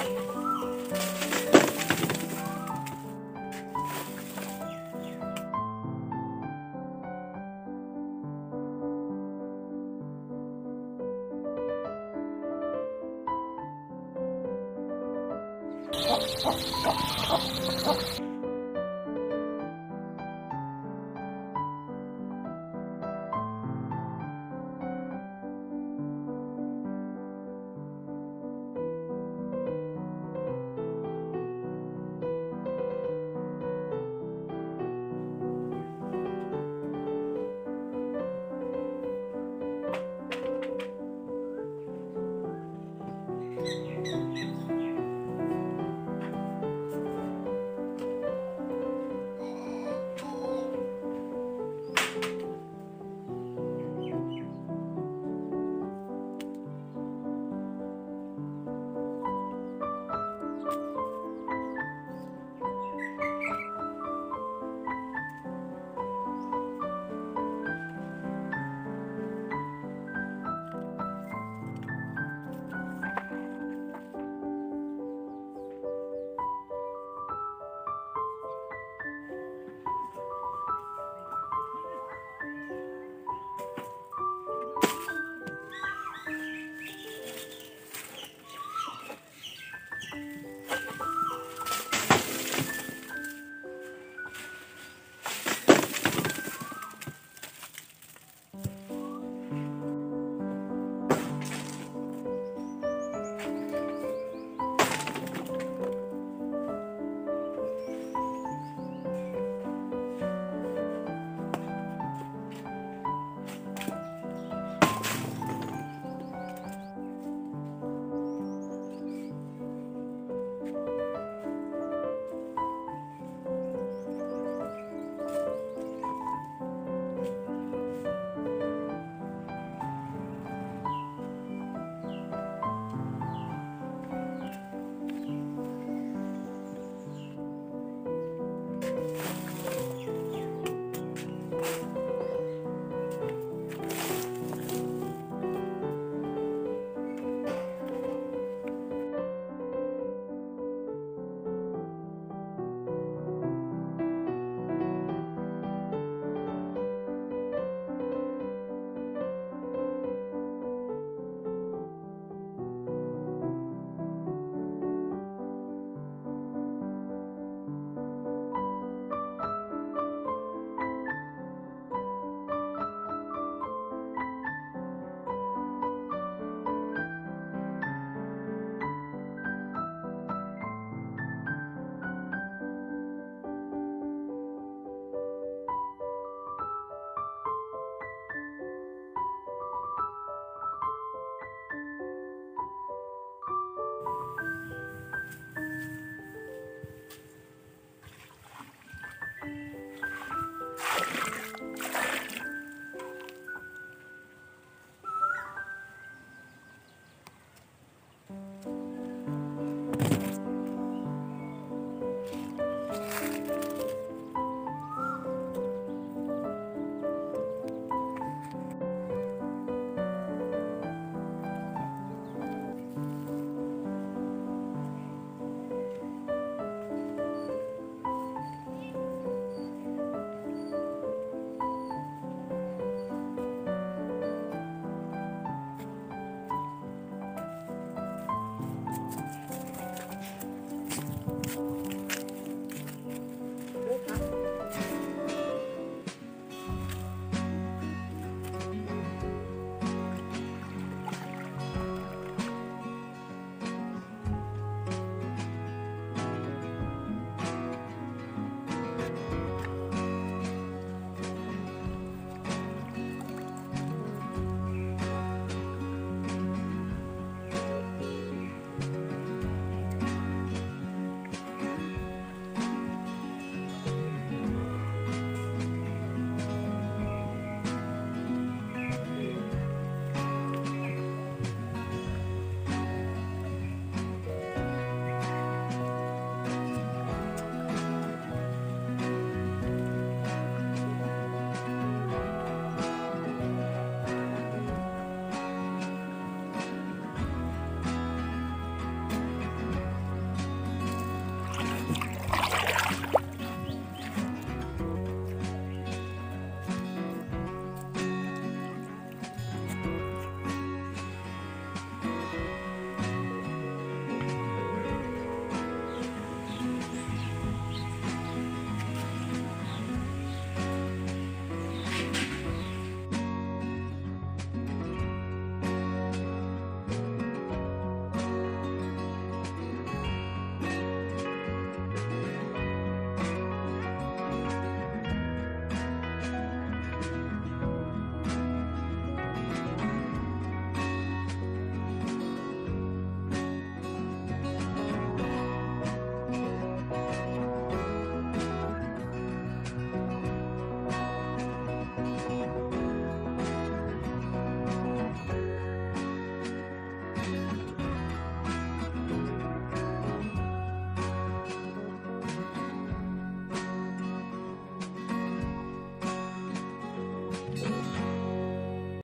Oh, oh, oh, oh, oh.